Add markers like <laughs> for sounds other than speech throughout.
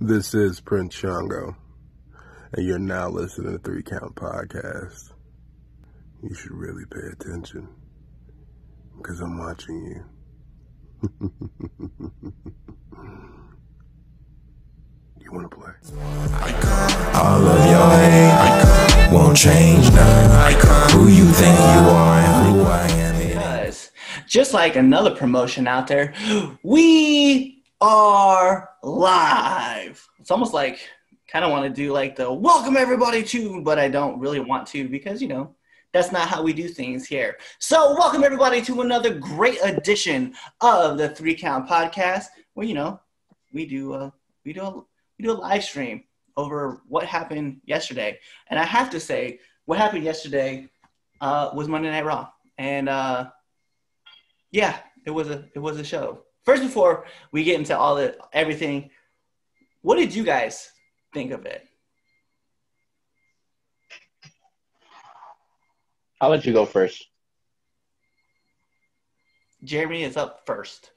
This is Prince Shango, and you're now listening to Three Count Podcast. You should really pay attention because I'm watching you. <laughs> you want to play? All of your hate won't change none. Who you think you are and who I am. Because just like another promotion out there, <gasps> we are live. It's almost like kind of want to do like the welcome everybody to, but I don't really want to because you know that's not how we do things here. So welcome everybody to another great edition of the Three Count Podcast, where you know we do a we do a we do a live stream over what happened yesterday, and I have to say what happened yesterday uh, was Monday Night Raw, and uh, yeah, it was a it was a show. First, before we get into all the everything, what did you guys think of it? I'll let you go first. Jeremy is up first,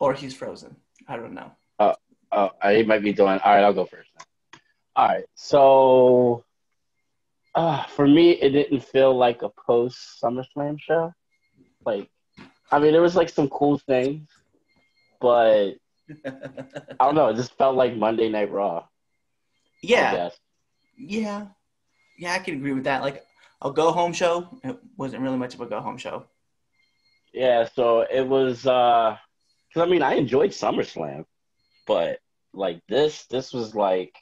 or he's frozen. I don't know. Oh, I might be doing. All right, I'll go first. All right, so uh, for me, it didn't feel like a post SummerSlam show. Like, I mean, there was like some cool things, but <laughs> I don't know. It just felt like Monday Night Raw. Yeah, yeah, yeah. I can agree with that. Like a go home show, it wasn't really much of a go home show. Yeah. So it was. uh 'cause I mean, I enjoyed SummerSlam, but like this, this was like.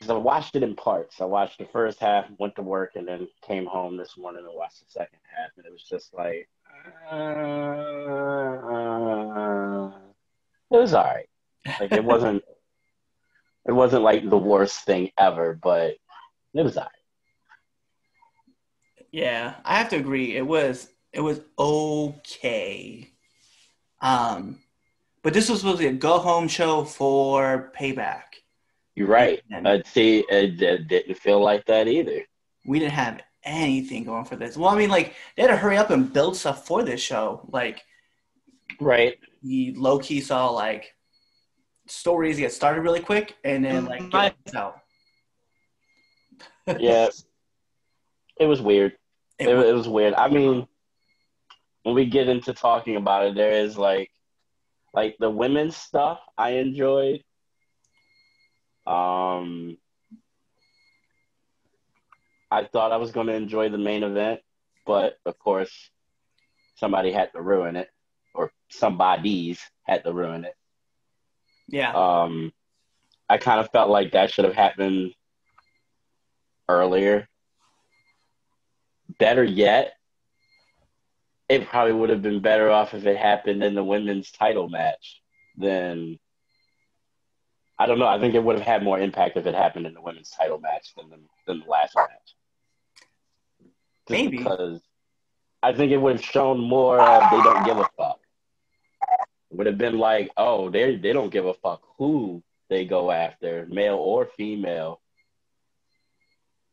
'Cause I watched it in parts. I watched the first half, went to work, and then came home this morning and watched the second half. And it was just like, uh, it was all right. Like it wasn't, <laughs> it wasn't like the worst thing ever, but it was all right. Yeah, I have to agree. It was it was okay. Um, but this was supposed to be a go home show for payback. You're right. I'd say uh, it, it didn't feel like that either. we didn't have anything going for this. Well, I mean, like they had to hurry up and build stuff for this show. Like Right. you low key saw like stories get started really quick and then like My- get out. Yeah. <laughs> it was weird. It It, was- it was weird. I mean, when we get into talking about it, there is like, like the women's stuff I enjoyed. Um, I thought I was going to enjoy the main event, but of course, somebody had to ruin it, or somebody's had to ruin it. yeah, Um, I kind of felt like that should have happened earlier. Better yet, it probably would have been better off if it happened in the women's title match than. I don't know. I think it would have had more impact if it happened in the women's title match than the, than the last match. Just Maybe. because I think it would have shown more of they don't give a fuck. It would have been like, oh, they they don't give a fuck who they go after, male or female.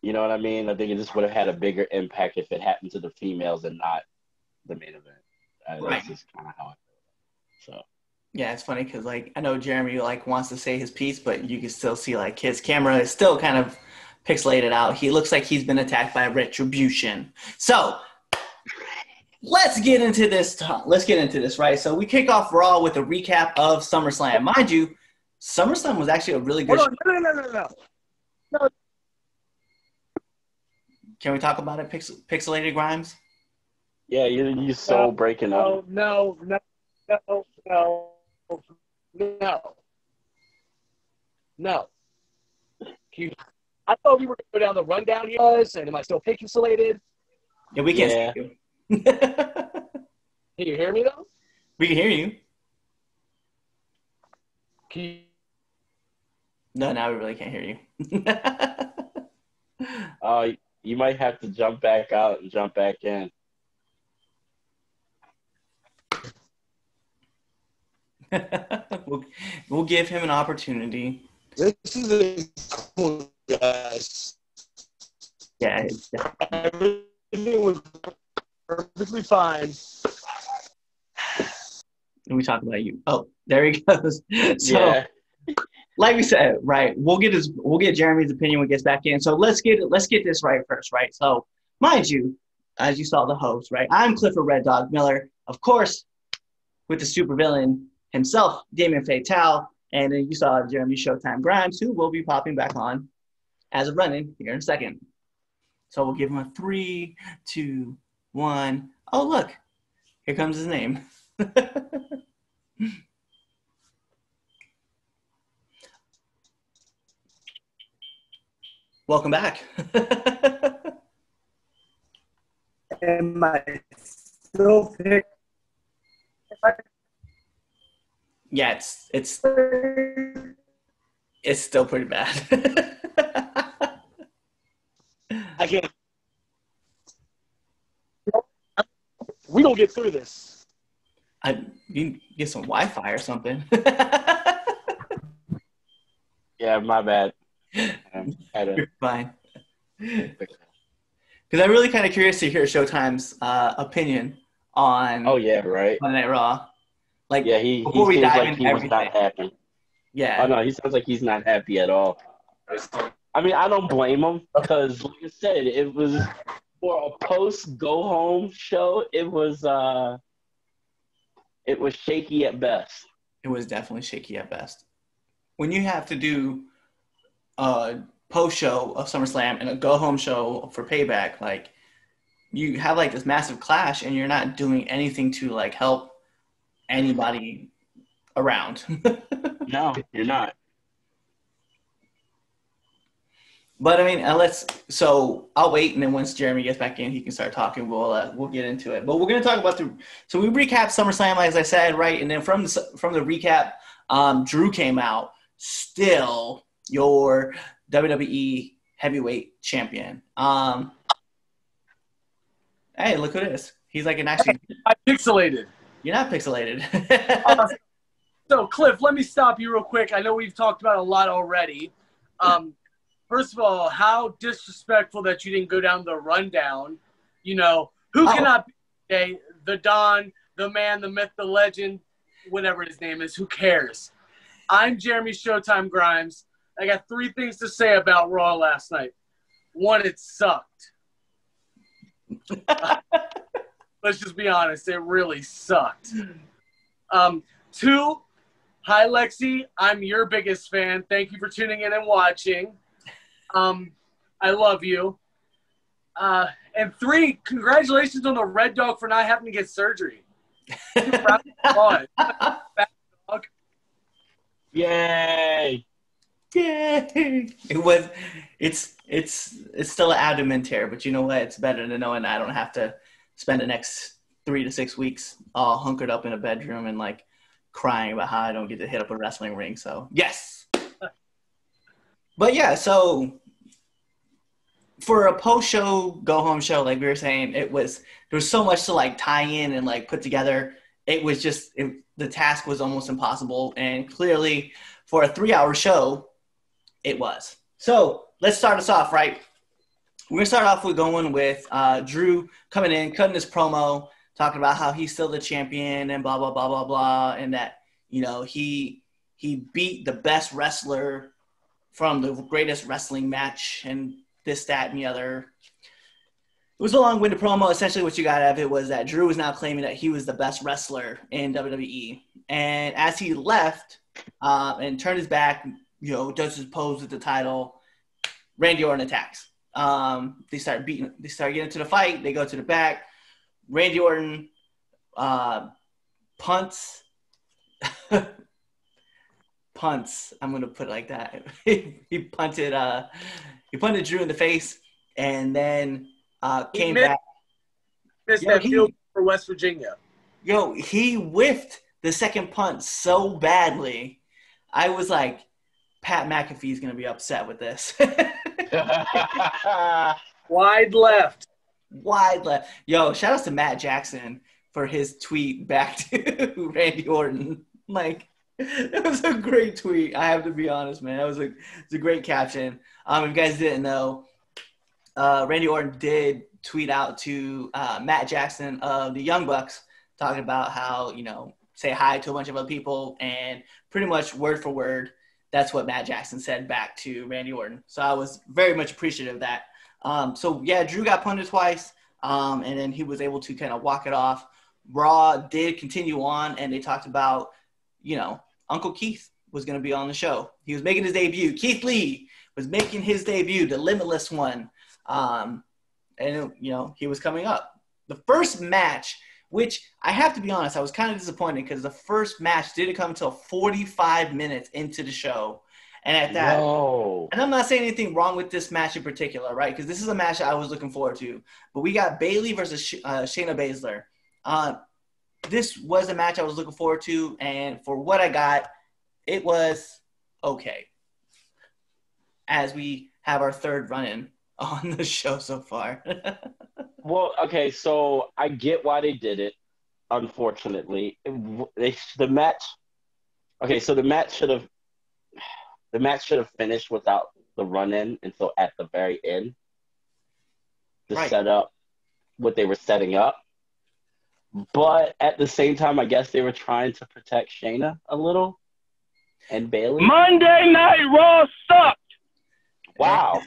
You know what I mean? I think it just would have had a bigger impact if it happened to the females and not the main event. Uh, Right. That's just kind of how I feel. So yeah. It's funny because like I know Jeremy like wants to say his piece, but you can still see like his camera is still kind of pixelated out. He looks like he's been attacked by retribution. So let's get into this. To- let's get into this, right? So we kick off Raw with a recap of SummerSlam. Mind you, SummerSlam was actually a really good. Hold on, no, no, no, no, no. Can we talk about it, Pix- pixelated Grimes? yeah, you you so breaking up. No, no, no, no, no, no, no. You, I thought we were going to go down the rundown here, and am I still pixelated? Yeah, we can Yeah. see you. Can you hear me though? we can hear you. Can you, No, now we really can't hear you. <laughs> Uh, you might have to jump back out and jump back in. <laughs> we'll, we'll give him an opportunity. this is a cool, guys. Yeah, Everything was perfectly fine. and we talk about you. Oh, there he goes. <laughs> So, yeah. like we said, right? We'll get his, we'll get Jeremy's opinion when he gets back in. So let's get let's get this right first, right? So, mind you, as you saw the host, right? I'm Clifford Red Dog Miller, of course, with the supervillain himself, Damien Fatale, and then you saw Jeremy Showtime Grimes, who will be popping back on as of running here in a second. So we'll give him a three, two, one. Oh, look, here comes his name. <laughs> Welcome back. <laughs> Am I still pick? Yeah, it's it's it's still pretty bad. <laughs> I can't. We don't get through this. I you can get some Wi-Fi or something. <laughs> Yeah, my bad. <laughs> Um, had You're fine. Because I'm really kind of curious to hear Showtime's uh, opinion on oh yeah, right. Monday Night Raw. Like, Yeah, he, he seems like he was not happy. yeah, Oh no, he sounds like he's not happy at all. I mean, I don't blame him because, like I said, it was for a post go home show. It was uh, it was shaky at best. it was definitely shaky at best. When you have to do a post show of SummerSlam and a go home show for Payback, like you have like this massive clash, and you're not doing anything to like help anybody around. <laughs> No, you're not. But I mean, let's. So I'll wait, and then once Jeremy gets back in, he can start talking. We'll uh, we'll get into it. But we're gonna talk about the. So we recap SummerSlam, as I said, right? And then from the from the recap, um, Drew came out, still your WWE Heavyweight Champion. Um, hey, look who it is. He's like an actually. I pixelated. You're not pixelated. <laughs> So, Cliff, let me stop you real quick. I know we've talked about a lot already. Um, first of all, how disrespectful that you didn't go down the rundown. You know, who Oh. cannot be okay, the Don, the man, the myth, the legend, whatever his name is, who cares? I'm Jeremy Showtime Grimes. I got three things to say about Raw last night. One, it sucked. <laughs> Let's just be honest, it really sucked. Um, two, hi Lexi, I'm your biggest fan. Thank you for tuning in and watching. Um, I love you. Uh, and three, congratulations on the Red Dog for not having to get surgery. Too proud of you. <laughs> Yay! Yay! It was. It's it's it's still an abdomen tear, but you know what? It's better than knowing I don't have to spend the next three to six weeks all hunkered up in a bedroom and like crying about how I don't get to hit up a wrestling ring. So yes. But yeah, so for a post show go home show, like we were saying, it was there was so much to like tie in and like put together. It was just it, the task was almost impossible, and clearly for a three hour show, it was. So let's start us off, right? We're gonna start off with going with uh, Drew coming in, cutting his promo, talking about how he's still the champion and blah blah blah blah blah, and that you know he he beat the best wrestler from the greatest wrestling match and this that and the other. It was a long-winded promo. Essentially, what you got out of it was that Drew was now claiming that he was the best wrestler in WWE, and as he left uh, and turned his back, you know, does his pose with the title. Randy Orton attacks. Um, they start beating. They start getting into the fight. They go to the back. Randy Orton uh, punts. <laughs> punts. I'm gonna put it like that. <laughs> he punted. Uh, he punted Drew in the face, and then uh, came missed- back. Missed Yo, that he- field for West Virginia. Yo, he whiffed the second punt so badly. I was like, Pat McAfee is gonna be upset with this. <laughs> <laughs> Wide left. Wide left. Yo, shout out to Matt Jackson for his tweet back <laughs> to Randy Orton. Like, it was a great tweet. I have to be honest, man. That was a it's a great caption. Um, if you guys didn't know, uh, Randy Orton did tweet out to uh, Matt Jackson of the Young Bucks, talking about how you know say hi to a bunch of other people, and pretty much word for word, that's what Matt Jackson said back to Randy Orton. So I was very much appreciative of that. Um, so yeah, Drew got punted twice, um, and then he was able to kind of walk it off. Raw did continue on, and they talked about, you know, Uncle Keith was going to be on the show. He was making his debut. Keith Lee was making his debut, the Limitless one, um, and you know he was coming up. The first match, which I have to be honest, I was kind of disappointed because the first match didn't come until 45 minutes into the show, and at that, No. and I'm not saying anything wrong with this match in particular, right? Because this is a match I was looking forward to. But we got Bayley versus Sh- uh, Shayna Baszler. Uh, this was a match I was looking forward to, and for what I got, it was okay. As we have our third run-in on the show so far. <laughs> Well, okay, so I get why they did it. Unfortunately, It they, the match. Okay, so the match should have the match should have finished without the run in until at the very end to Right. set up what they were setting up. But at the same time, I guess they were trying to protect Shayna a little and Bayley. Monday Night Raw sucked. Wow.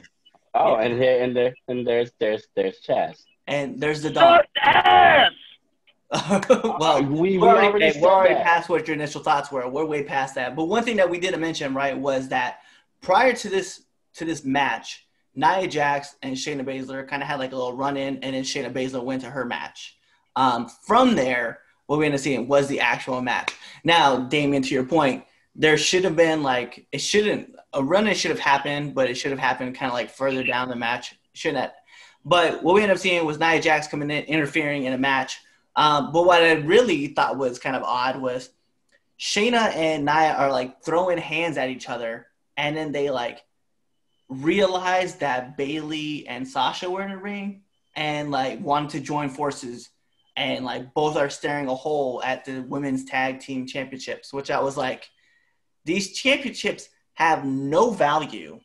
Oh, and there and there and there's there's there's Chaz. and there's the dog. Sucked ass. <laughs> well, we, we we're already, already hey, we're already that. past what your initial thoughts were. We're way past that. But one thing that we didn't mention, right, was that prior to this to this match, Nia Jax and Shayna Baszler kind of had like a little run in, and then Shayna Baszler went to her match. Um, from there, what we ended up seeing was the actual match. Now, Damien, to your point, there should have been like it shouldn't a run in should have happened, but it should have happened kind of like further down the match. Shouldn't have. But what we ended up seeing was Nia Jax coming in, interfering in a match. Um, but what I really thought was kind of odd was Shayna and Nia are like throwing hands at each other, and then they like realize that Bayley and Sasha were in the ring and like wanted to join forces, and like both are staring a hole at the women's tag team championships, which I was like, these championships have no value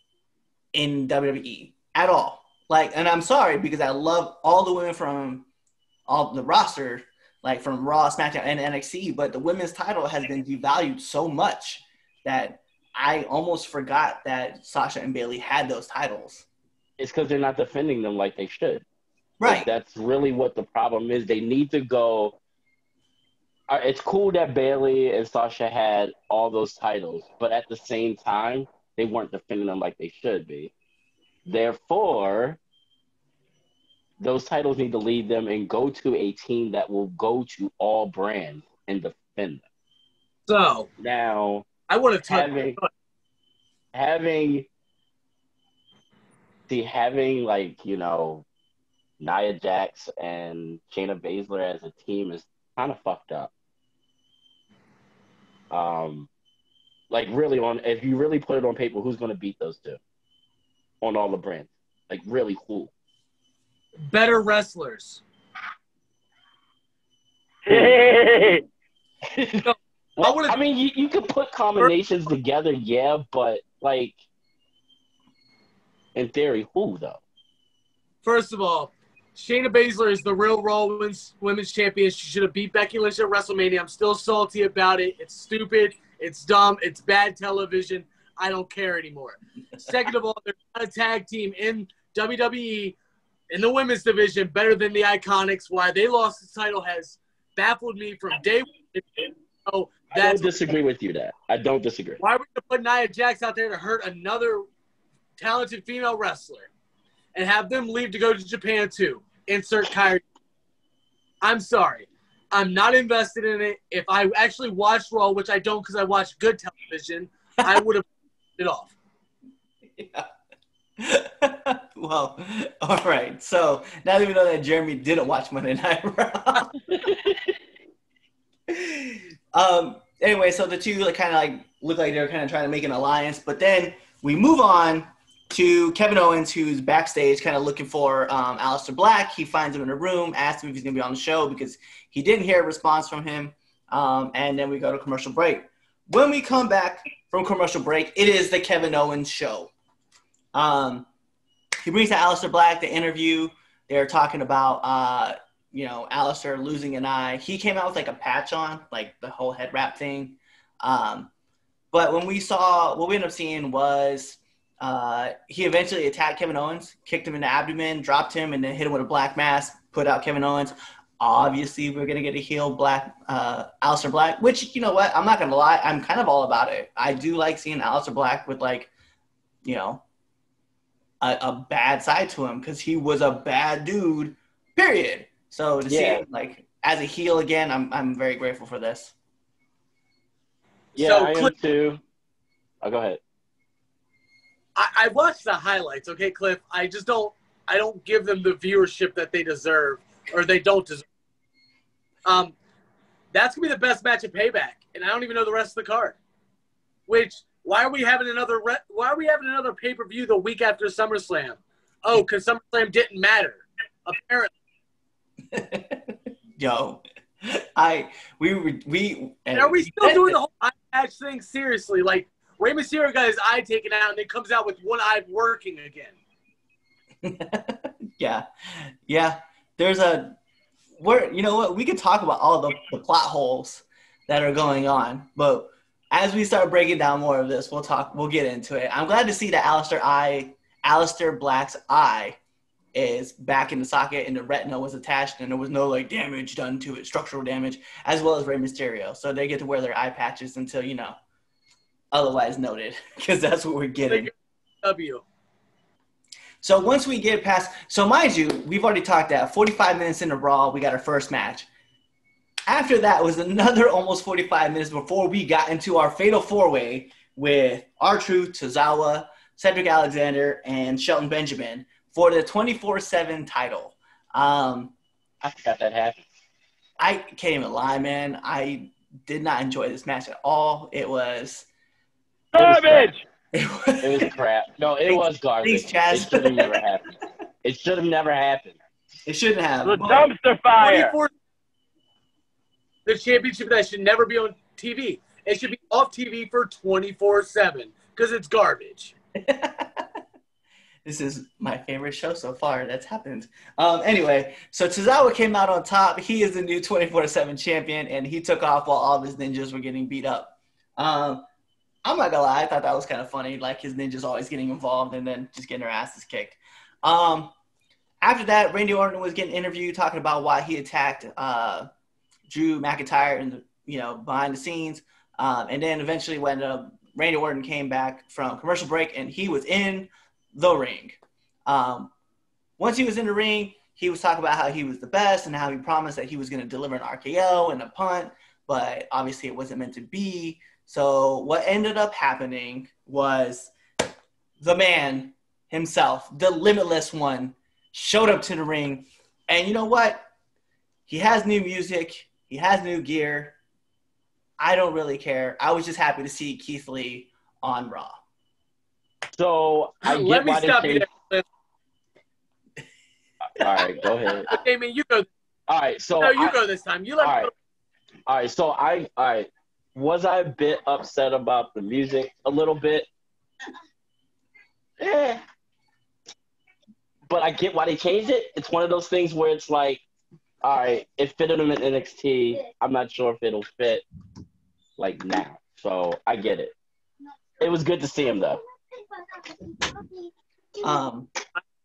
in WWE at all. Like, and I'm sorry because I love all the women from all the roster, like from Raw, SmackDown, and NXT, but the women's title has been devalued so much that I almost forgot that Sasha and Bayley had those titles. It's because they're not defending them like they should. Right. Like, that's really what the problem is. They need to go. Uh, It's cool that Bayley and Sasha had all those titles, but at the same time, they weren't defending them like they should be. Therefore, those titles need to lead them and go to a team that will go to all brands and defend them. So Now, I want to having having see having like you know Nia Jax and Shayna Baszler as a team is kind of fucked up. Um, like really on if you really put it on paper, who's going to beat those two on all the brands? Like really who? better wrestlers. <laughs> Hey, Well, would've- I mean, you, you could put combinations together, yeah, but like in theory, who though? First of all, Shayna Baszler is the real Raw women's, women's champion. She should have beat Becky Lynch at WrestleMania. I'm still salty about it. It's stupid. It's dumb. It's bad television. I don't care anymore. Second of all, there's not a tag team in WWE in the women's division better than the Iconics. Why they lost the title has baffled me from day one. So I don't disagree with you. That I don't disagree. why would you put Nia Jax out there to hurt another talented female wrestler and have them leave to go to Japan too? Insert Kyrie. I'm sorry. I'm not invested in it. If I actually watched Raw, which I don't because I watch good television, I <laughs> would have it off. Yeah. <laughs> well, all right. So now that we know that Jeremy didn't watch Monday Night Raw. <laughs> um. Anyway, so the two like kind of like look like they're kind of trying to make an alliance, but then we move on to Kevin Owens, who's backstage, kind of looking for um, Black. He finds him in a room, asks him if he's going to be on the show because he didn't hear a response from him. Um, and then we go to commercial break. When we come back from commercial break, it is the Kevin Owens show. Um, he brings to Aleister Black, the interview. They're talking about, uh, you know, Aleister losing an eye. He came out with like a patch on, like the whole head wrap thing. Um, but when we saw what we ended up seeing was uh, he eventually attacked Kevin Owens, kicked him in the abdomen, dropped him, and then hit him with a Black Mass, put out Kevin Owens. Obviously, we're gonna get a heel black uh, Aleister Black, which you know what? I'm not gonna lie, I'm kind of all about it. I do like seeing Aleister Black with like, you know, a, a bad side to him because he was a bad dude. Period. So to see him like as a heel again, I'm I'm very grateful for this. Yeah, So, I am Cliff- too. Oh, go ahead. I, I watched the highlights, okay, Cliff. I just don't I don't give them the viewership that they deserve or they don't deserve. Um, that's gonna be the best match of Payback, and I don't even know the rest of the card. Which why are we having another re- why are we having another pay per view the week after SummerSlam? Oh, because SummerSlam didn't matter. Apparently, <laughs> Yo, I we we and are we still doing <laughs> the whole eye patch thing seriously? Like Rey Mysterio got his eye taken out, and it comes out with one eye working again. <laughs> yeah, yeah. There's a where you know what we could talk about all the, the plot holes that are going on, but as we start breaking down more of this, we'll talk. We'll get into it. I'm glad to see that Aleister eye, Aleister Black's eye, is back in the socket and the retina was attached and there was no like damage done to it, structural damage, as well as Rey Mysterio. So they get to wear their eye patches until you know, otherwise noted, <laughs> because that's what we're getting. W. So once we get past, so mind you, we've already talked that 45 minutes in into Raw, we got our first match. After that was another <laughs> almost 45 minutes before we got into our fatal four way with R Truth, Tozawa, Cedric Alexander, and Shelton Benjamin for the 24 7 title. Um, I forgot that happened. I can't even lie, man. I did not enjoy this match at all. It was. Garbage! It was, <laughs> It was crap. No, it was garbage. thanks, Chaz. It should have never happened. It should have never happened. it shouldn't have. The dumpster fire! the championship that should never be on TV. It should be off TV for 24 7 because it's garbage. <laughs> this is my favorite show so far that's happened. Um, anyway, so Tozawa came out on top. He is the new 24 7 champion, and he took off while all of his ninjas were getting beat up. Um, I'm not gonna lie, I thought that was kind of funny. Like his ninjas always getting involved and then just getting their asses kicked. Um, after that, Randy Orton was getting interviewed talking about why he attacked uh, Drew McIntyre and you know behind the scenes, um, and then eventually when uh, Randy Orton came back from commercial break and he was in the ring. Um, once he was in the ring, he was talking about how he was the best and how he promised that he was going to deliver an RKO and a punt, but obviously it wasn't meant to be. So what ended up happening was the man himself, the limitless one, showed up to the ring. And you know what? He has new music, he has new gear. I don't really care. I was just happy to see Keith Lee on Raw. So I <laughs> get Let me why they stop you there. All right, go ahead. <laughs> Okay, man, you go. All right, so No, you I- go this time. You let all me right, all right. So I, all right. Was I a bit upset about the music a little bit? Yeah. But I get why they changed it. It's one of those things where it's like, all right, it fitted them in NXT. I'm not sure if it'll fit like now. So I get it. It was good to see him though. Um,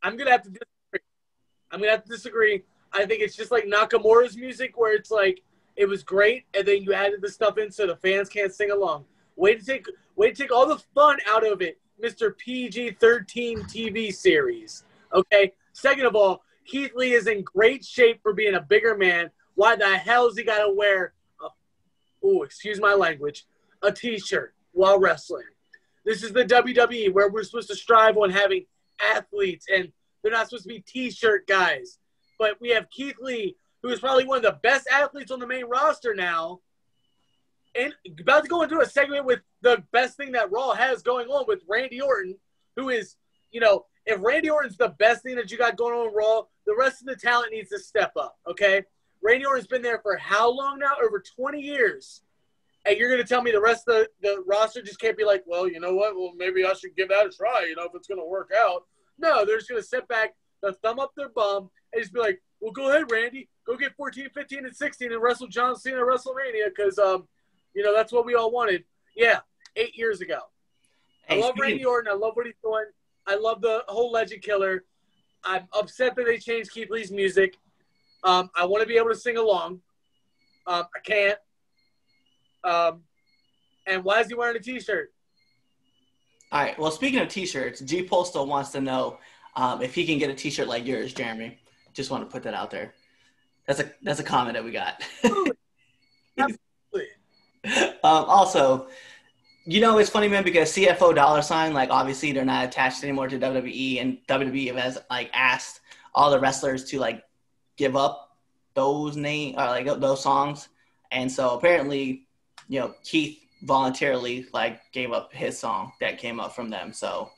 I'm gonna have to disagree. I'm gonna have to disagree. I think it's just like Nakamura's music, where it's like it was great, and then you added the stuff in so the fans can't sing along. Way to take, way to take all the fun out of it, Mr. PG-13 TV series. Okay. Second of all, Keith Lee is in great shape for being a bigger man. Why the hell's he got to wear a, oh, excuse my language, a T-shirt while wrestling? This is the WWE where we're supposed to strive on having athletes and they're not supposed to be t-shirt guys. But we have Keith Lee, who is probably one of the best athletes on the main roster now. And about to go into a segment with the best thing that Raw has going on with Randy Orton, who is, you know, if Randy Orton's the best thing that you got going on Raw, the rest of the talent needs to step up, okay? Randy Orton's been there for how long now? Over 20 years. And you're going to tell me the rest of the, the roster just can't be like, well, you know what? Well, maybe I should give that a try, you know, if it's going to work out. No, they're just going to sit back, they'll thumb up their bum, and just be like, well, go ahead, Randy. Go get 14, 15, and 16 and wrestle John Cena at WrestleMania because, um, you know, that's what we all wanted. Yeah, eight years ago. I Hey, love Randy Orton. I love what he's doing. I love the whole Legend Killer. I'm upset that they changed Keith Lee's music. Um, I want to be able to sing along. Um, I can't. Um, and why is he wearing a T-shirt? All right. Well, speaking of T-shirts, G Postal wants to know um, if he can get a T-shirt like yours, Jeremy. Just want to put that out there. That's a that's a comment that we got. Absolutely. <laughs> um, also, you know, it's funny, man, because CFO dollar sign, like obviously they're not attached anymore to WWE, and WWE has like asked all the wrestlers to like give up those name or like those songs, and so apparently, you know, Keith voluntarily like gave up his song that came up from them. So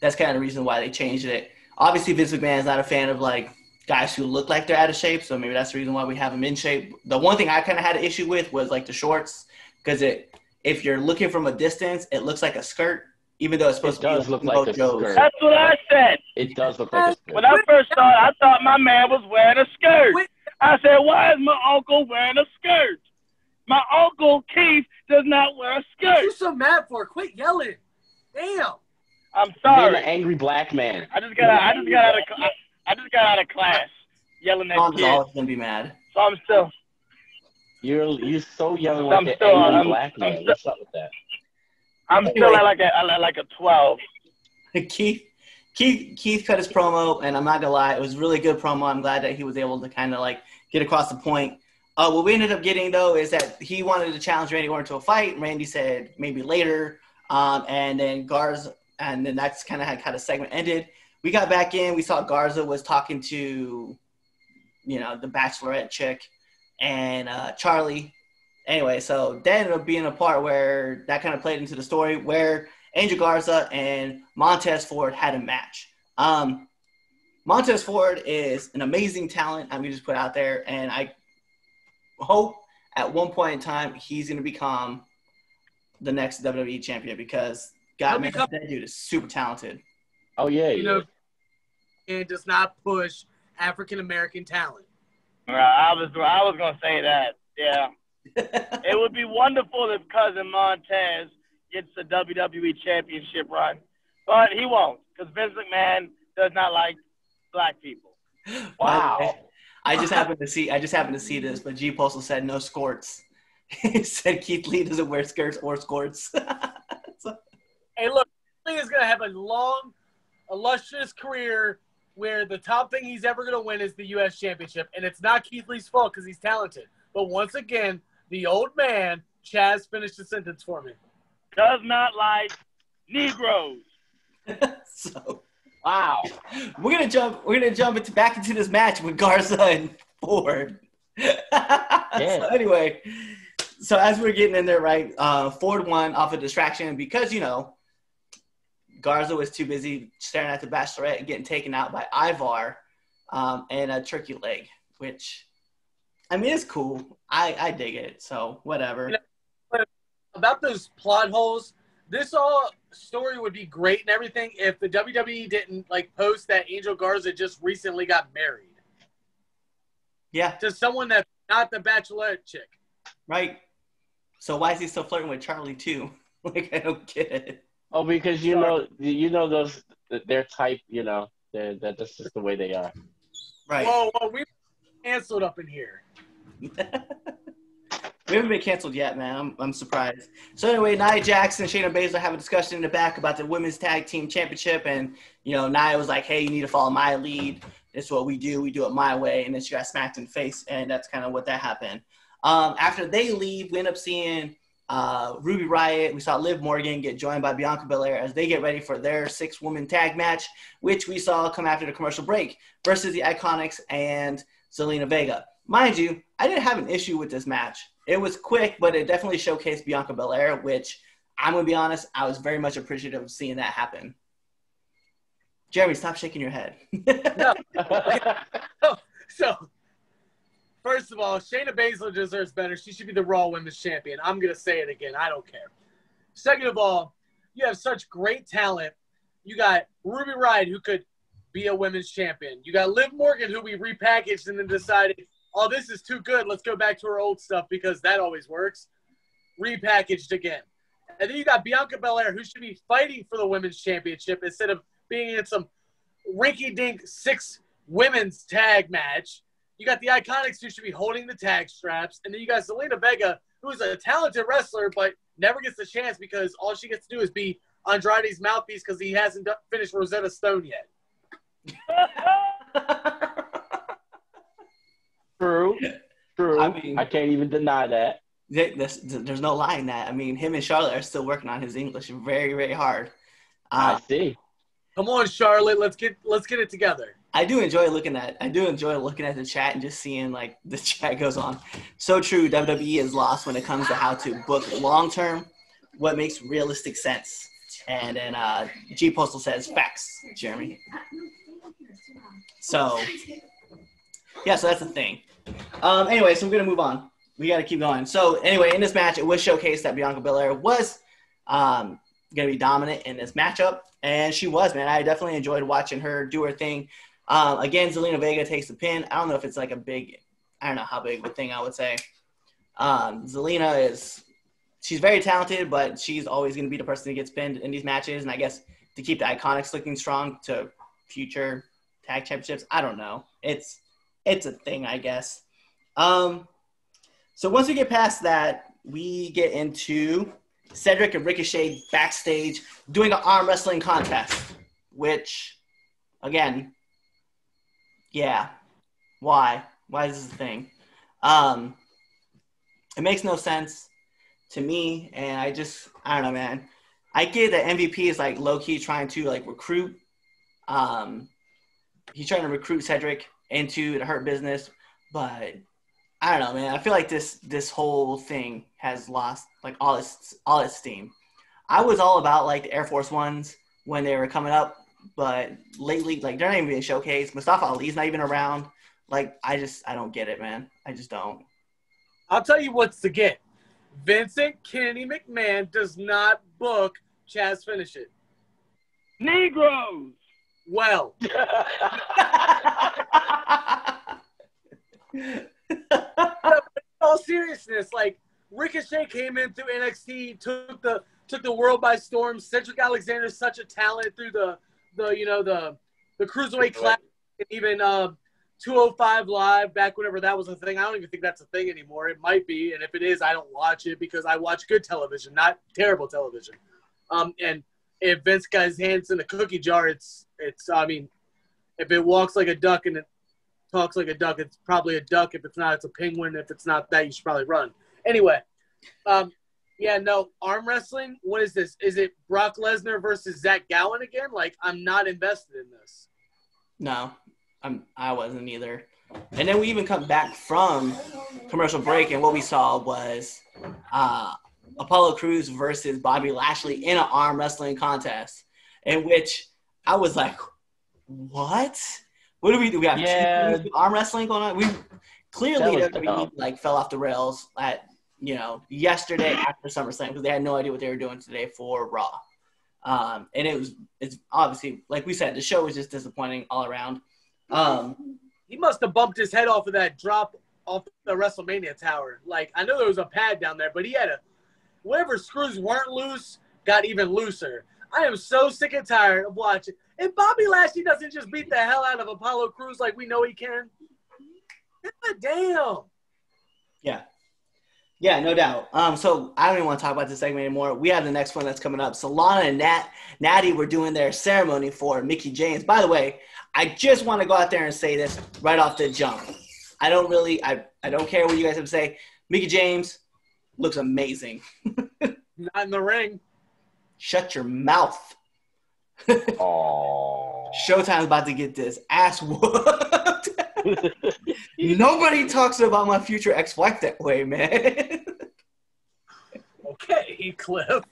that's kind of the reason why they changed it. Obviously, Vince McMahon is not a fan of like guys who look like they're out of shape, so maybe that's the reason why we have them in shape. The one thing I kind of had an issue with was like the shorts because it if you're looking from a distance, it looks like a skirt, even though it's supposed It to be look like a Joe's. skirt. That's what I said. It does look like a skirt. When I first saw it, I thought my man was wearing a skirt. I said, why is my uncle wearing a skirt? My uncle Keith does not wear a What skirt. you so mad for? Quit yelling. Damn. I'm Being sorry. an angry black man. I just got out, I just got out of cl- I just got out of class yelling at Sean's kids. always gonna be mad. So I'm still You're you're so young I'm like an still- angry I'm- black I'm man. still- What's up with that? I'm still at like a at like a 12. <laughs> Keith, Keith, Keith cut his promo, and I'm not gonna lie, it was a really good promo. I'm glad that he was able to kind of like get across the point. Uh, what we ended up getting though is that he wanted to challenge Randy Orton to a fight. Randy said maybe later, um, and then Garza, and then that's kind of how kind of segment ended. We got back in. We saw Garza was talking to, you know, the Bachelorette chick, and uh, Charlie. Anyway, so then ended up being a part where that kind of played into the story where Angel Garza and Montez Ford had a match. Um, Montez Ford is an amazing talent. I'm gonna just put out there, and I hope at one point in time he's gonna become the next WWE champion because God, man, that dude is super talented. Oh yeah, You know, yeah. and does not push African American talent. Right, I was I was gonna say that. Yeah, <laughs> it would be wonderful if cousin Montez gets the WWE Championship run, but he won't because Vince McMahon does not like black people. Wow. I just happened to see. I just happened to see this, but G Postal said no skirts. <laughs> he said Keith Lee doesn't wear skirts or skirts. <laughs> Hey, look, Lee is going to have a long, illustrious career where the top thing he's ever going to win is the U.S. Championship. And it's not Keith Lee's fault because he's talented. But once again, the old man, Chaz, finished the sentence for me. Does not like Negroes. <laughs> so Wow. we're gonna jump. We're gonna jump into back into this match with Garza and Ford. <laughs> So anyway, so as we're getting in there, right? Uh, Ford won off a distraction because you know Garza was too busy staring at the Bachelorette and getting taken out by Ivar um, and a turkey leg, which I mean it's cool. I I dig it. So whatever. About those plot holes, this all story would be great and everything if the WWE didn't like post that Angel Garza just recently got married Yeah, to someone that's not the Bachelorette chick. right. So why is he still flirting with Charlie too? <laughs> Like I don't get it. Oh, because you know, you know those their type. You know, they're, that that's just the way they are. Right. Whoa, whoa, we canceled up in here. <laughs> we haven't been canceled yet, man. I'm, I'm surprised. So anyway, Nia Jackson and Shayna Baszler have a discussion in the back about the women's tag team championship, and you know Nia was like, "Hey, you need to follow my lead. This is what we do. We do it my way." And then she got smacked in the face, and that's kind of what that happened. Um, after they leave, we end up seeing uh, Ruby Riott. We saw Liv Morgan get joined by Bianca Belair as they get ready for their six-woman tag match, which we saw come after the commercial break versus the Iconics and Zelina Vega. Mind you, I didn't have an issue with this match. It was quick, but it definitely showcased Bianca Belair, which I'm gonna be honest, I was very much appreciative of seeing that happen. Jeremy, stop shaking your head. <laughs> <laughs> So, first of all, Shayna Baszler deserves better. She should be the Raw Women's Champion. I'm going to say it again. I don't care. Second of all, you have such great talent. You got Ruby Riott, who could be a women's champion. You got Liv Morgan, who we repackaged and then decided, oh, this is too good. Let's go back to our old stuff because that always works. Repackaged again. And then you got Bianca Belair, who should be fighting for the women's championship instead of being in some rinky dink six women's tag match. You got the Iconics, who should be holding the tag straps. And then you got Zelina Vega, who is a talented wrestler, but never gets the chance because all she gets to do is be Andrade's mouthpiece because he hasn't done- finished Rosetta Stone yet. <laughs> True. True. I mean, I, can't even deny that. There's, there's no lying that. I mean, him and Charlotte are still working on his English very, very hard. Uh, I see. Come on, Charlotte, let's get let's get it together. I do enjoy looking at I do enjoy looking at the chat and just seeing like <laughs> the chat goes on. So true, WWE is lost when it comes to how to book long term, what makes realistic sense. And then uh, G Postal says facts, Jeremy. So yeah, so that's the thing. Um, anyway, so we're gonna move on. We got to keep going. So anyway, in this match, it was showcased that Bianca Belair was um, gonna be dominant in this matchup, and she was. Man, I definitely enjoyed watching her do her thing. Um, again, Zelina Vega takes the pin. I don't know if it's like a big, I don't know how big of a thing I would say. Um, Zelina is, she's very talented, but she's always going to be the person who gets pinned in these matches. And I guess to keep the Iconics looking strong to future tag championships, I don't know. It's it's a thing, I guess. Um, so once we get past that, we get into Cedric and Ricochet backstage doing an arm wrestling contest, which, again, yeah, why? Why is this a thing? Um, it makes no sense to me, and I just, I don't know, man. I get that MVP is like low key trying to like recruit. Um, he's trying to recruit Cedric into the Hurt Business, but I don't know, man. I feel like this this whole thing has lost like all its all its steam. I was all about like the Air Force Ones when they were coming up, but lately, like they're not even being showcased. Mustafa Ali's not even around. Like I just I don't get it, man. I just don't. I'll tell you what's to get. Vincent Kennedy McMahon does not book Chaz Finish It. Negroes. Well, <laughs> in all seriousness, like Ricochet came in through NXT, took the took the world by storm. Cedric Alexander is such a talent through the the you know the the cruiserweight class, and even uh, 205 live back whenever that was a thing. I don't even think that's a thing anymore. It might be, and if it is, I don't watch it because I watch good television, not terrible television. Um, and if Vince got his hands in the cookie jar, it's it's. I mean, if it walks like a duck and it talks like a duck, it's probably a duck. If it's not, it's a penguin. If it's not that, you should probably run. Anyway, um, yeah, no arm wrestling. What is this? Is it Brock Lesnar versus Zach Gowen again? Like, I'm not invested in this. No, I'm I wasn't either. And then we even come back from commercial break, and what we saw was uh, Apollo Crews versus Bobby Lashley in an arm wrestling contest, in which I was like, "What? What do we do? We have Yeah. two arm wrestling going on? We clearly WWE like fell off the rails at you know yesterday after SummerSlam because they had no idea what they were doing today for Raw." Um, and it was it's obviously like we said the show was just disappointing all around. Um, He must have bumped his head off of that drop off the WrestleMania tower. Like, I know there was a pad down there, but he had a whatever screws weren't loose got even looser. I am so sick and tired of watching. If Bobby Lashley doesn't just beat the hell out of Apollo Crews like we know he can, God damn. yeah, yeah, no doubt. Um, so I don't even want to talk about this segment anymore. We have the next one that's coming up. So Lana and Nat Natty were doing their ceremony for Mickie James. By the way, I just want to go out there and say this right off the jump. I don't really, I, I don't care what you guys have to say. Mickie James looks amazing. <laughs> Not in the ring. Shut your mouth. <laughs> Aww. Showtime's about to get this ass whooped. <laughs> <laughs> Nobody talks about my future ex-wife that way, man. <laughs> Okay, Cliff.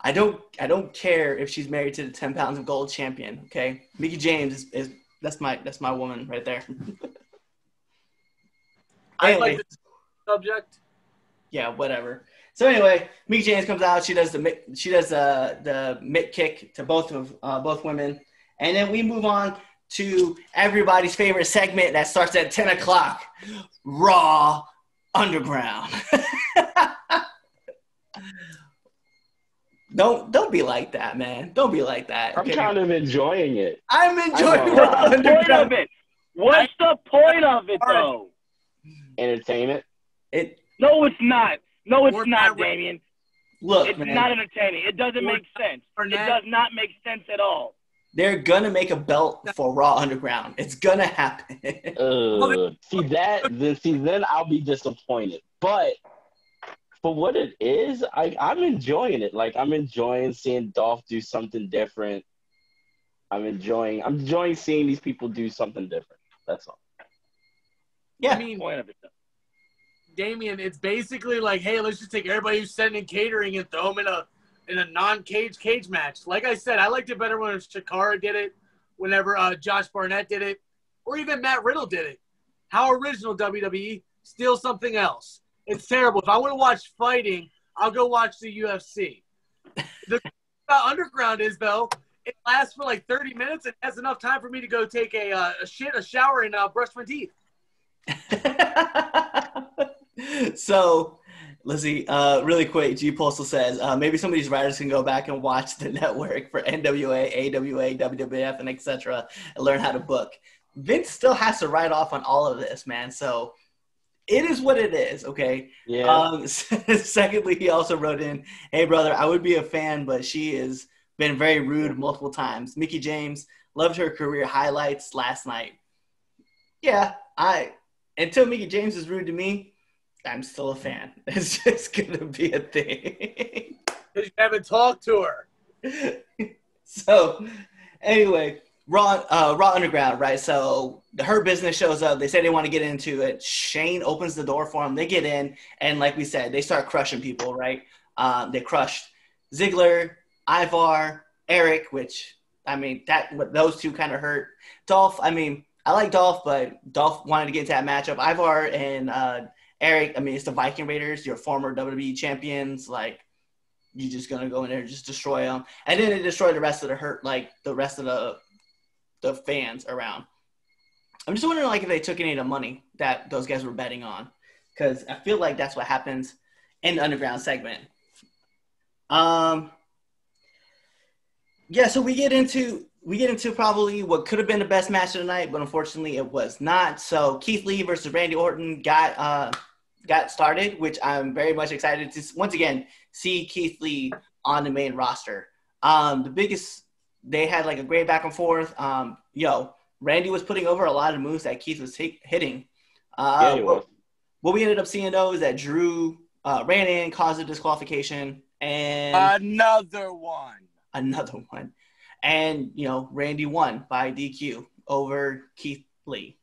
I don't I don't care if she's married to the 10 pounds of gold champion, okay? Mickie James is, is that's my that's my woman right there. <laughs> I Anyway. like this subject. yeah, whatever. So anyway, Mickie James comes out. She does the she does the the Mick Kick to both of uh, both women, And then we move on to everybody's favorite segment that starts at 10 o'clock Raw Underground. <laughs> don't don't be like that, man. Don't be like that. I'm kind of enjoying it. I'm enjoying know. Raw What's the point Underground. of it? What's the point of it, though? Entertainment. It No, it's not. No, it's not, not- Damien. look, It's man. not entertaining. It doesn't make sense. It does not make sense at all. They're gonna make a belt for Raw Underground. It's gonna happen. <laughs> Uh, see that? Then see then I'll be disappointed. But for what it is, I I'm enjoying it. Like I'm enjoying seeing Dolph do something different. I'm enjoying I'm enjoying seeing these people do something different. That's all. yeah, I mean, Point of it. Though. Damien, it's basically like, hey, let's just take everybody who's sending catering and throw them in a in a non-cage cage match. Like I said, I liked it better when Shakara did it, whenever uh, Josh Barnett did it, or even Matt Riddle did it. How original WWE? Steal something else. It's terrible. If I want to watch fighting, I'll go watch the UFC. <laughs> The Underground is though, it lasts for like 30 minutes and has enough time for me to go take a, uh, a shit, a shower, and uh, brush my teeth. <laughs> so, Lizzie, uh, really quick, G Postal says uh, maybe some of these writers can go back and watch the <laughs> network for NWA, AWA, WWF, and etc. and learn how to book. Vince still has to write off on all of this, man. So it is what it is, okay? Yeah. Um, <laughs> secondly, he also wrote in, "Hey brother, I would be a fan, but she has been very rude multiple times." Mickie James loved her career highlights last night. Yeah, I until Mickie James is rude to me, I'm still a fan. <laughs> It's just gonna be a thing. <laughs> Because you haven't talked to her. <laughs> so anyway, Raw uh, Raw Underground, right? So Hurt Business shows up. They say they want to get into it. Shane opens the door for them. They get in, and like we said, they start crushing people, right? Um, they crushed Ziggler, Ivar, Eric, which I mean that those two kind of hurt. Dolph, I mean, I like Dolph, but Dolph wanted to get into that matchup. Ivar and uh, Eric, I mean, it's the Viking Raiders, your former WWE champions. Like, you're just gonna go in there and just destroy them, and then they destroy the rest of the hurt, like the rest of the the fans around. I'm just wondering, like, if they took any of the money that those guys were betting on, because I feel like that's what happens in the underground segment. Um, yeah, so we get into we get into probably what could have been the best match of the night, but unfortunately it was not. So Keith Lee versus Randy Orton got uh, got started, which I'm very much excited to once again see Keith Lee on the main roster. Um, the biggest they had like a great back and forth. Um, yo, Randy was putting over a lot of moves that Keith was ta- hitting. Uh, yeah, he was. what, what we ended up seeing though is that Drew uh, ran in, caused a disqualification, and Another one. another one. And, you know, Randy won by DQ over Keith Lee.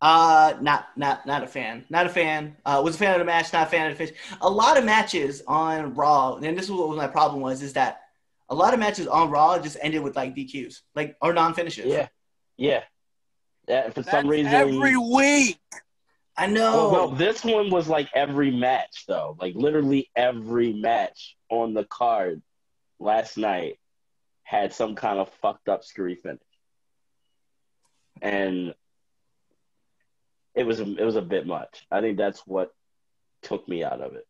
Uh, not, not, not a fan. Not a fan. Uh, was a fan of the match. Not a fan of the fish. A lot of matches on Raw, and this is what my problem was, is that a lot of matches on Raw just ended with like DQs, like or non-finishes. Yeah. Yeah. Yeah. For That's some reason. every week. I know. Well, no, this one was like every match though. Like literally every match on the card last night had some kind of fucked up screwy finish. And it was a, it was a bit much. I think that's what took me out of it.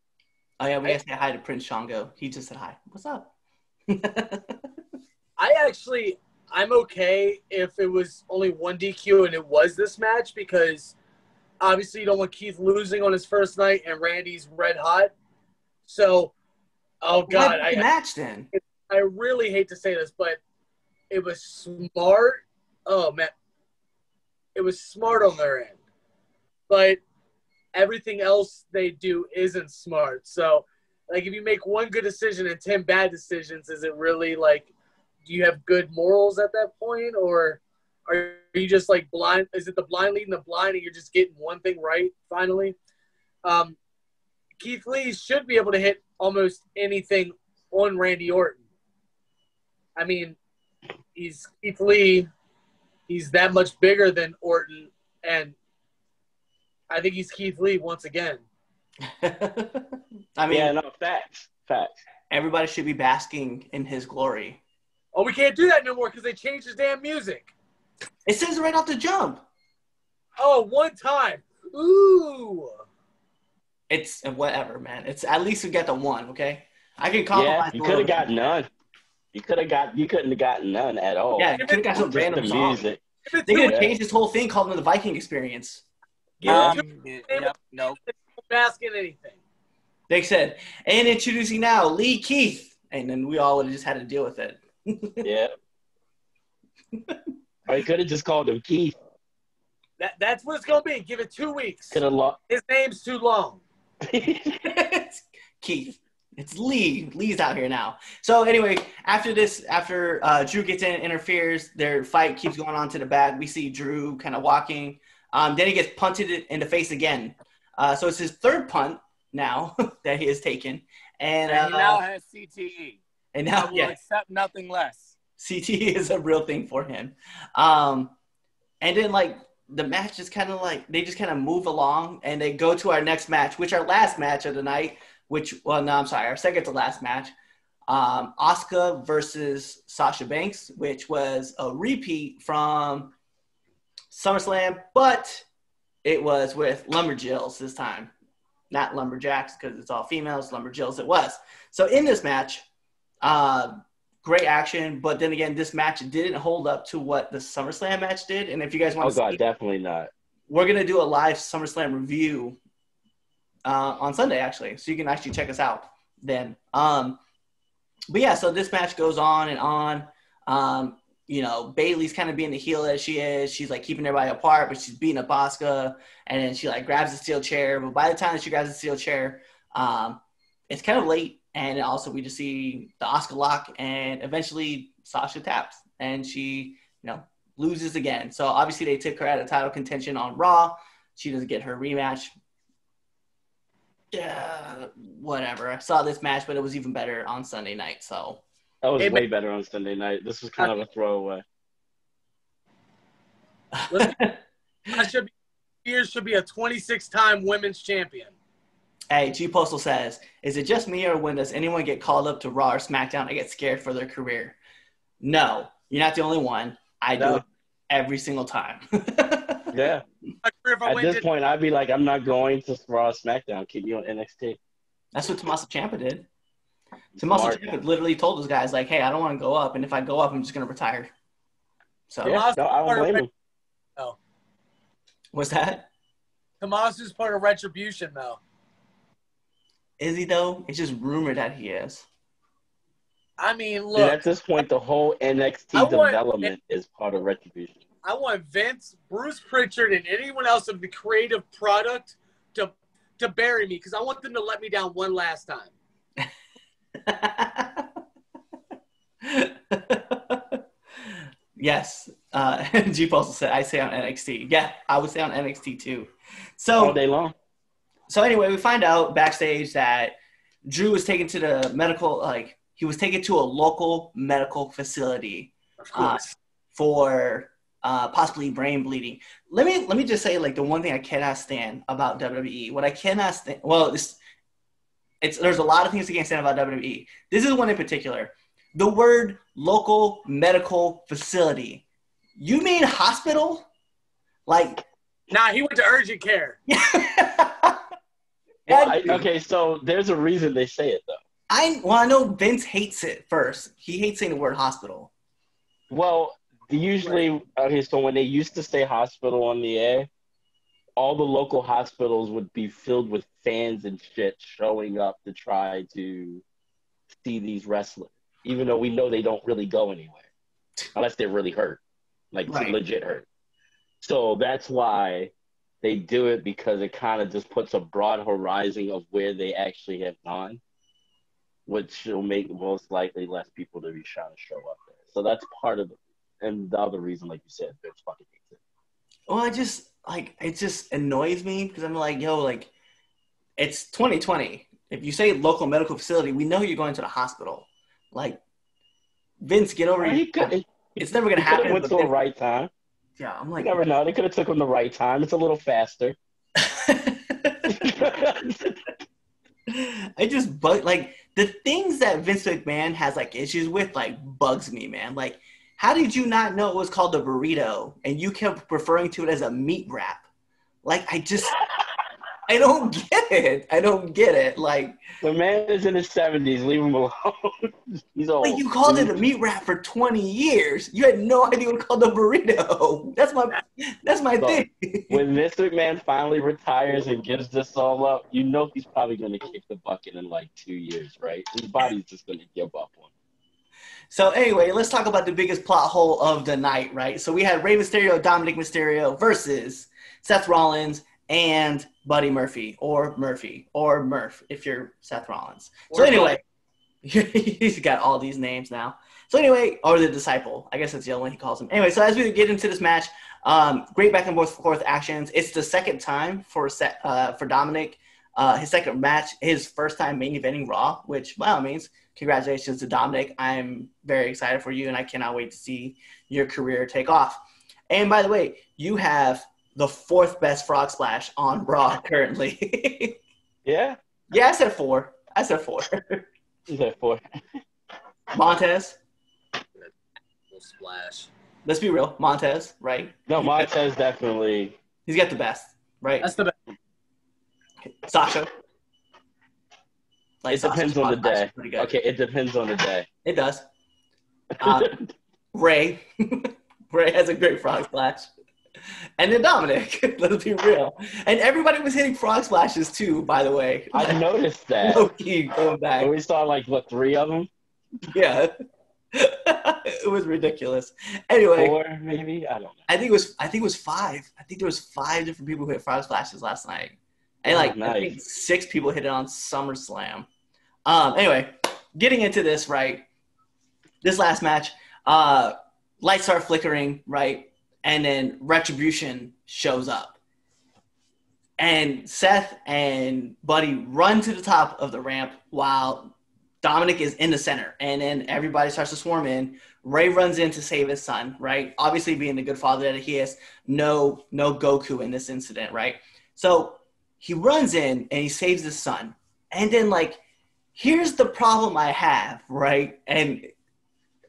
oh yeah, we gotta say hi to Prince Shango. He just said hi. What's up? <laughs> I actually, I'm okay if it was only one DQ and it was this match because obviously you don't want Keith losing on his first night and Randy's red hot. So, oh God, What I, match then. I really hate to say this, but it was smart. Oh man, it was smart on their end, but everything else they do isn't smart. So, like, if you make one good decision and ten bad decisions, is it really like? Do you have good morals at that point, or are you just like blind? Is it the blind leading the blind, and you're just getting one thing right finally? Um, Keith Lee should be able to hit almost anything on Randy Orton. I mean, he's Keith Lee. He's that much bigger than Orton, and I think he's Keith Lee once again. <laughs> I mean, yeah, no, facts. Facts. everybody should be basking in his glory. Oh, we can't do that no more because they changed his damn music. It says right off the jump. Oh, one time. Ooh. It's whatever, man. It's at least we got the one, okay? I can Yeah, compromise. you could have got none. You could have got. You couldn't have gotten none at all. Yeah, you could have got some random the song. music. Give They could him. have changed this whole thing called the Viking Experience. Yeah. Um, yep, nope. asking anything. They said, and introducing now Lee Keith, and then we all would have just had to deal with it. <laughs> Yeah. or you could have just called him Keith. That, that's what it's going to be. Give it two weeks. Could have lost. His name's too long. <laughs> <laughs> Keith. It's Lee. Lee's out here now. So anyway, after this, after uh, Drew gets in, interferes, their fight keeps going on to the back. We see Drew kind of walking. Um, then he gets punted in the face again. Uh, so it's his third punt now <laughs> that he has taken, and, And he uh, now has CTE. and I now will yeah, accept nothing less. CTE <laughs> is a real thing for him. Um, and then like the match is kind of like they just kind of move along and they go to our next match, which our last match of the night, which well no I'm sorry, our second to last match, um, Asuka versus Sasha Banks, which was a repeat from SummerSlam, but it was with Lumberjills this time, not Lumberjacks because it's all females. Lumberjills it was. So in this match, uh, great action, but then again, this match didn't hold up to what the SummerSlam match did. And if you guys want Oh to god, see, definitely not. we're gonna do a live SummerSlam review uh, on Sunday, actually, so you can actually check us out then. Um, but yeah, so this match goes on and on. Um, you know, Bayley's kind of being the heel that she is. She's like keeping everybody apart, but she's beating up Asuka, and then she like grabs the steel chair. But by the time that she grabs the steel chair, um, it's kind of late, and also we just see the Asuka lock, and eventually Sasha taps, and she, you know, loses again. So obviously they took her out of title contention on Raw. She doesn't get her rematch. Yeah, uh, whatever. I saw this match, but it was even better on Sunday night. So That was Hey, way better on Sunday night. This was kind of a throwaway. I should be, Spears should be a 26 time women's champion. Hey, G Postal says, is it just me or when does anyone get called up to Raw or SmackDown I get scared for their career? No, you're not the only one. I do No. it every single time. <laughs> Yeah. My career, if I At this to- point, I'd be like, I'm not going to Raw or SmackDown. Keep me on NXT. That's what Tommaso Ciampa did. Tommaso Smart. Ciampa literally told those guys, like, hey, I don't want to go up, and if I go up, I'm just going to retire. So, Yeah, no, I don't blame him. Oh. what's that? Tomas is part of Retribution, though. Is he, though? It's just rumored that he is. I mean, Dude, look, at this point, the whole NXT I want- development is part of Retribution. I want Vince, Bruce Pritchard, and anyone else of the creative product to to bury me because I want them to let me down one last time. <laughs> yes. Uh, <laughs> G also said, I say on NXT. Yeah, I would say on NXT too. So, All day long. so anyway, we find out backstage that Drew was taken to the medical, like, he was taken to a local medical facility Of uh, for uh, possibly brain bleeding. Let me let me just say like the one thing I cannot stand about WWE. What I cannot stand. Well, it's, it's there's a lot of things I can't stand about WWE. This is one in particular. The word local medical facility. You mean hospital? Like. nah, he went to urgent care. <laughs> Well, I, okay, so there's a reason they say it, though. I well, I know Vince hates it first. He hates saying the word hospital. Well, usually, okay, so when they used to say hospital on the air, all the local hospitals would be filled with fans and shit showing up to try to see these wrestlers, even though we know they don't really go anywhere unless they're really hurt, like Right. legit hurt. So that's why they do it because it kind of just puts a broad horizon of where they actually have gone, which will make most likely less people to be trying to show up there. So that's part of it. And the other reason, like you said, Vince fucking hates it. Well, I just like it just annoys me because I'm like, yo, like it's 2020. If you say local medical facility, we know you're going to the hospital. Like Vince, get over Well, your. could, It's never gonna happen. went to the Vince- right time. Yeah, I'm You like, never know. They could have took him the right time. It's a little faster. <laughs> <laughs> I just but like the things that Vince McMahon has like issues with like bugs me, man. Like, how did you not know it was called a burrito and you kept referring to it as a meat wrap? Like, I just, I don't get it. I don't get it. Like, The man is in his seventies. Leave him alone. <laughs> He's old. like you called it a meat wrap for 20 years. You had no idea what called a burrito. <laughs> That's my, that's my So- thing. when Vince McMahon finally retires and gives this all up, you know he's probably going to kick the bucket in like two years, right? His body's just going to give up on him. So anyway, let's talk about the biggest plot hole of the night, right? So we had Rey Mysterio, Dominik Mysterio versus Seth Rollins and Buddy Murphy, or Murphy, or Murph if you're Seth Rollins. so Or anyway, <laughs> he's got all these names now. So anyway, or the disciple, I guess that's the other one he calls him. Anyway, so as we get into this match, um, great back and forth, forth actions. It's the second time for set uh, for Dominik. Uh, his second match, his first time main eventing Raw, which by all means, congratulations to Dominik. I'm very excited for you, and I cannot wait to see your career take off. And by the way, you have the fourth best frog splash on Raw currently. <laughs> Yeah, yeah, I said four. I said four. he's said four. Montez, Little splash. let's be real. Montez, right? No, Montez definitely. He's got the best, right? That's the best. Sasha. Like, It depends Sasha's on the frog splash is day. Okay, it depends on the day. It does. Uh, <laughs> Rey. <laughs> Rey has a great frog splash. And then Dominik, <laughs> let's be real. And everybody was hitting frog splashes too, by the way. I noticed that. <laughs> Low key going back. And we saw like what three of them, Yeah. <laughs> it was ridiculous. Anyway, four maybe. I don't know. I think it was I think it was five. I think there was five different people who hit frog splashes last night. And Oh, like I think six people hit it on SummerSlam. Um anyway, getting into this, right? This last match, uh lights start flickering, right? And then Retribution shows up. And Seth and Buddy run to the top of the ramp while Dominik is in the center. And then everybody starts to swarm in. Ray runs in to save his son, right? Obviously, being the good father that he is, no, no Goku in this incident, right? So he runs in and he saves his son. And then, like, here's the problem I have, right? And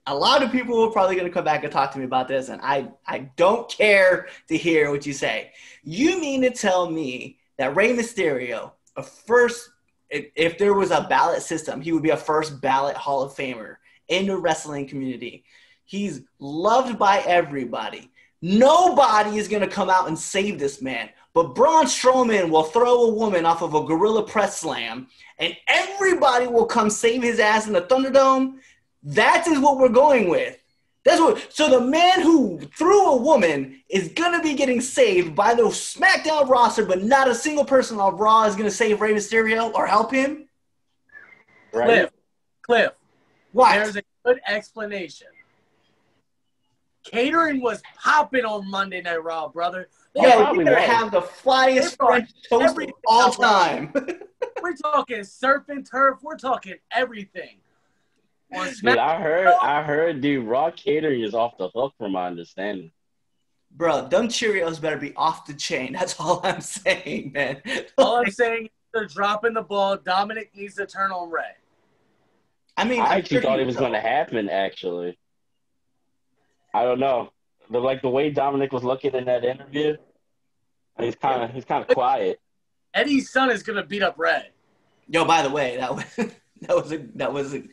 a lot of people are probably going to come back and talk to me about this, and I, I don't care to hear what you say. You mean to tell me that Rey Mysterio, a first, if, there was a ballot system, he would be a first ballot Hall of Famer in the wrestling community. He's loved by everybody. Nobody is going to come out and save this man. But Braun Strowman will throw a woman off of a gorilla press slam, and everybody will come save his ass in the Thunderdome. That is what we're going with. That's what. So the man who threw a woman is gonna be getting saved by the SmackDown roster, but not a single person on Raw is gonna save Rey Mysterio or help him. Right? Cliff. Cliff. Why? There's a good explanation. Catering was popping on Monday Night Raw, brother. They Yeah, probably you better was. have the flyest They brought French toast of all time. We're talking surf and turf. We're talking everything. On Dude, I heard, I heard, dude, Raw catering is off the hook from my understanding. Bro, them Cheerios better be off the chain. <laughs> That's all I'm saying, man. all I'm saying is they're dropping the ball. Dominik needs to turn on Rey. I mean, I actually thought it was going to happen. Actually, I don't know. The like the way Dominik was looking in that interview, he's kind of he's kind of quiet. Eddie's son is gonna beat up Rey. Yo, by the way, that was <laughs> that was a that was a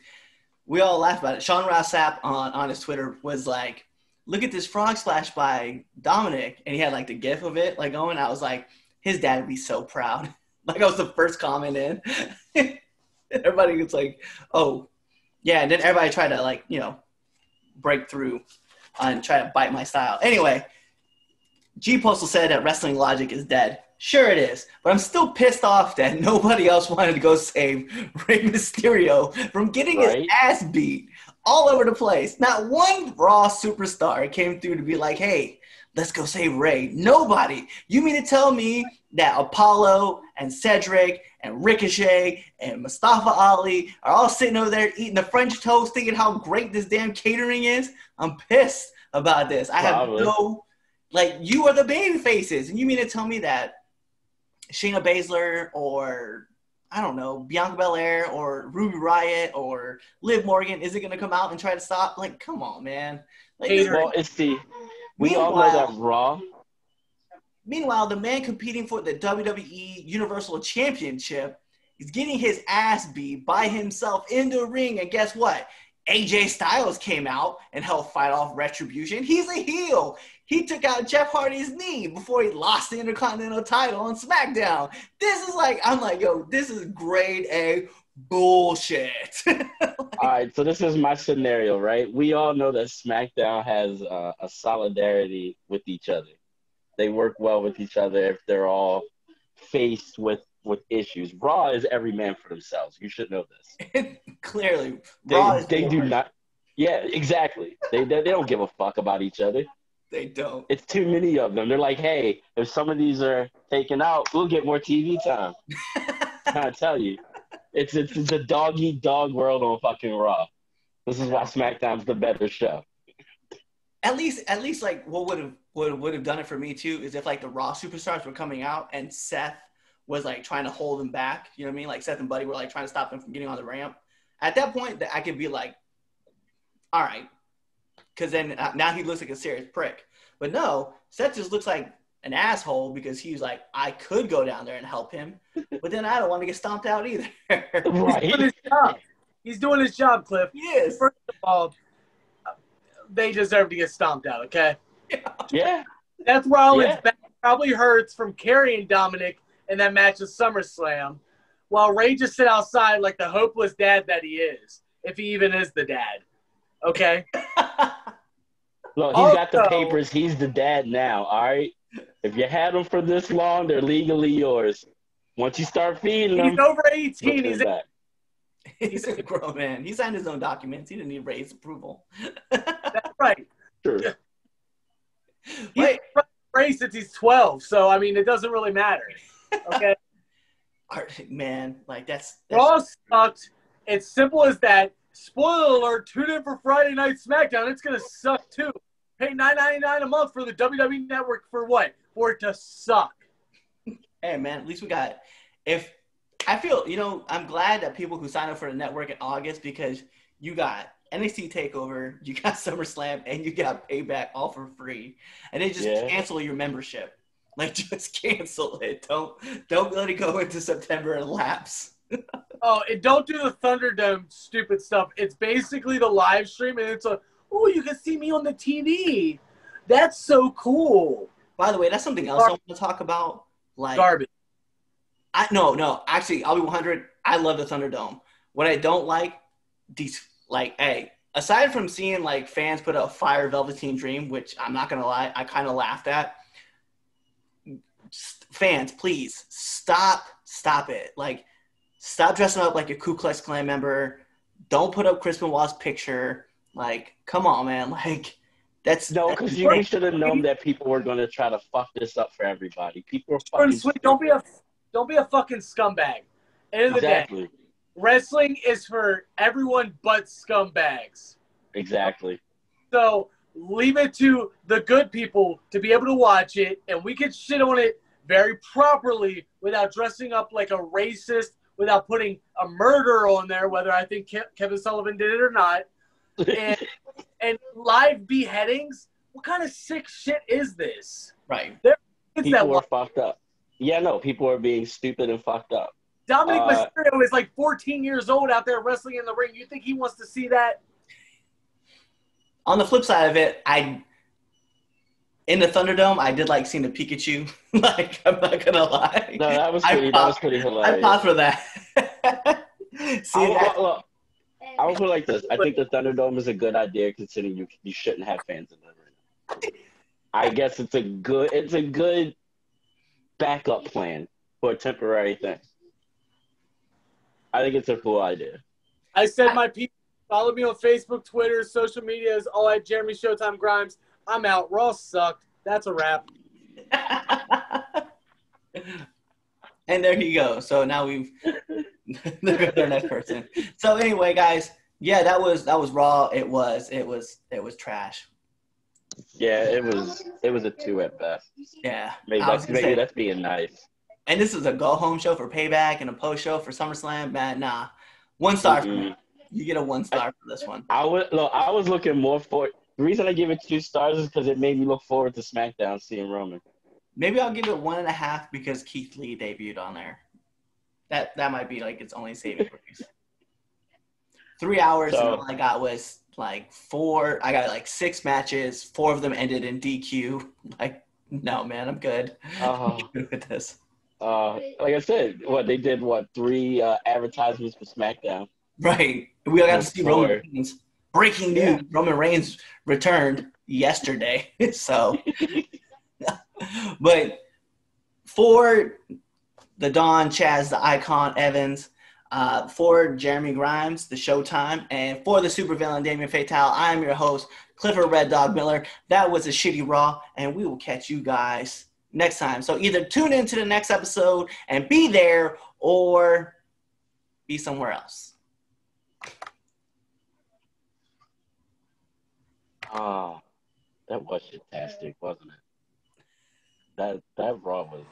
we all laughed about it. Sean Ross Sapp on, on his Twitter was like, look at this frog splash by Dominik. And he had like the gif of it like going. I was like, his dad would be so proud. <laughs> like I was the first comment in. <laughs> everybody was like, oh, yeah. And then everybody tried to like, you know, break through and try to bite my style. Anyway, G Postal said that Wrestling Logic is dead. Sure it is, but I'm still pissed off that <laughs> nobody else wanted to go save <laughs> Rey Mysterio from getting his ass beat all over the place. Not one Raw superstar came through to be like, "Hey, let's go save Rey." Nobody. You mean to tell me that Apollo and Cedric and Ricochet and Mustafa Ali are all sitting over there eating the French toast, thinking how great this damn catering is? I'm pissed about this. I have Probably. no like you are the baby faces, and you mean to tell me that Shayna Baszler or I don't know, Bianca Belair or Ruby Riott or Liv Morgan, is it going to come out and try to stop? Like, come on, man. Like, Hater. Well, it's the we all know that Raw. Meanwhile, the man competing for the WWE Universal Championship is getting his ass beat by himself in the ring. And guess what? AJ Styles came out and helped fight off Retribution. He's a heel. He took out Jeff Hardy's knee before he lost the Intercontinental title on SmackDown. This is like, I'm like, yo, this is grade A bullshit. <laughs> All right, so this is my scenario, right? We all know that SmackDown has uh, a solidarity with each other. They work well with each other if they're all faced with with issues. Raw is every man for themselves. You should know this. <laughs> Clearly, They, Raw is they do not. Yeah, exactly. They, they they don't give a fuck about each other. They don't. It's too many of them. They're like, hey, if some of these are taken out, we'll get more TV time. <laughs> I tell you, it's it's, it's a dog eat dog world on fucking Raw. This is why SmackDown's the better show. at least at least like what would have would would have done it for me too is if like the Raw superstars were coming out and Seth was like trying to hold them back. You know what I mean? Like Seth and Buddy were like trying to stop them from getting on the ramp. At that point, that I could be like, all right, because then uh, now he looks like a serious prick. But no, Seth just looks like an asshole because he's like, I could go down there and help him, <laughs> but then I don't want to get stomped out either. He's doing his job. He's doing his job, Cliff. he is. First of all, they deserve to get stomped out. Okay. <laughs> Yeah. Seth Rollins Yeah. back probably hurts from carrying Dominik in that match at SummerSlam, while Rey just sit outside like the hopeless dad that he is, if he even is the dad. Okay. <laughs> Look, he's got the papers. He's the dad now. All right. If you had them for this long, they're legally yours. Once you start feeding them, He's over 18. He's that. <laughs> He's a grown man. He signed his own documents. He didn't need Rey's approval. <laughs> that's right. True. He's Ray since he's 12. So, I mean, it doesn't really matter. Okay. <laughs> Art- man, like that's, that's Raw sucked. It's simple as that. Spoiler alert, tune in for Friday Night SmackDown. It's going to suck too. Pay nine ninety nine a month for the WWE Network for what? For it to suck. hey man, at least we got if I feel you know I'm glad that people who sign up for the network in August because you got NXT Takeover, you got <laughs> SummerSlam, and you got Payback all for free, and they just Yeah. cancel your membership. Like <laughs> just cancel it. Don't don't let it go into September and lapse. <laughs> Oh, and don't do the Thunderdome stupid stuff. It's basically the live stream, and it's a oh, you can see me on the TV. That's so cool. By the way, that's something else I want to talk about. Like Garbage. I no, no. Actually, I'll be 100. I love the Thunderdome. What I don't like, these like, hey, aside from seeing like fans put up Fire Velveteen Dream, which I'm not gonna lie, I kind of laughed at. S- Fans, please stop, stop it. Like, stop dressing up like a Ku Klux Klan member. Don't put up Chris Benoit's picture. Like, come on, man. <laughs> Like, that's No, because you, you should have known that people were going to try to fuck this up for everybody. People are fucking sweet. Don't be a don't be a fucking scumbag. End of the day, wrestling is for everyone but scumbags. exactly. So leave it to the good people to be able to watch it, and we can shit on it very properly without dressing up like a racist, without putting a murder on there, whether I think Ke- Kevin Sullivan did it or not, and <laughs> and live beheadings. What kind of sick shit is this? right. That people are fucked up. Yeah, no, people are being stupid and fucked up. Dominik uh, Mysterio is like 14 years old out there wrestling in the ring. You think he wants to see that? On the flip side of it, I in the Thunderdome, I did like seeing the Pikachu. <laughs> like, I'm not gonna lie. No, that was I pretty. that pop- was pretty hilarious. I hilarious. popped for that. See <laughs> I, that? I, look, I would put it like this. I think the <laughs> Thunderdome is a good idea, considering you you shouldn't have fans in the ring. I guess it's a good it's a good backup plan for a temporary thing. I think it's a cool idea. I said my people. Follow me on Facebook, Twitter, social media is all at Jeremy Showtime Grimes. I'm out. Raw sucked. That's a wrap. <laughs> and there you go. So now we've <laughs> there goes our next person. So anyway, guys, yeah, that was that was raw. It was it was it was trash. Yeah, it was it was a two at best. Yeah, Maybe that's maybe say- that's being nice. And this is a go home show for Payback and a post show for SummerSlam. Man, nah, one star. For mm-hmm. me. You get a one star for this one. I was look, I was looking more for the reason I give it two stars is because it made me look forward to SmackDown seeing Roman. Maybe I'll give it one and a half because Keith Lee debuted on there. That that might be like its only saving grace. Three hours So- and all I got was like four. I got like six matches. Four of them ended in DQ. <laughs> Like, no, man, I'm good. Uh, <laughs> I'm good with this. uh, like I said, what they did, what three uh, advertisements for SmackDown? Right. We got to see Roman Reigns. Breaking news: Roman Reigns returned yesterday. <laughs> so, <laughs> but for the Don Chaz, the Icon Evans, uh, for Jeremy Grimes, the Showtime, and for the supervillain Damien Fatale, I am your host Clifford Red Dog Miller. That was a shitty Raw, and we will catch you guys next time. So either tune into the next episode and be there, or be somewhere else. Oh, that was fantastic, wasn't it? That that Raw was.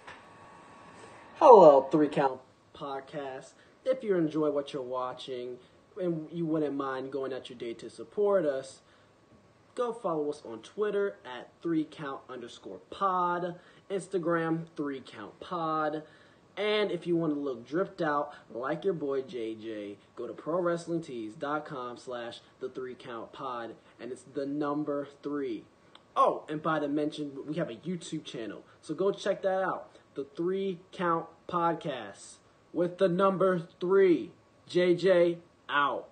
Hello, Three Count Podcast. If you enjoy what you're watching and you wouldn't mind going out your day to support us, go follow us on Twitter at Three Count underscore Pod, Instagram Three Count Pod, and if you want to look dripped out like your boy JJ, go to ProWrestlingTees.com slash The Three Count Pod, and it's the number three. Oh, and by the mention, we have a YouTube channel, so go check that out. The Three Count Podcast with the number three. JJ out.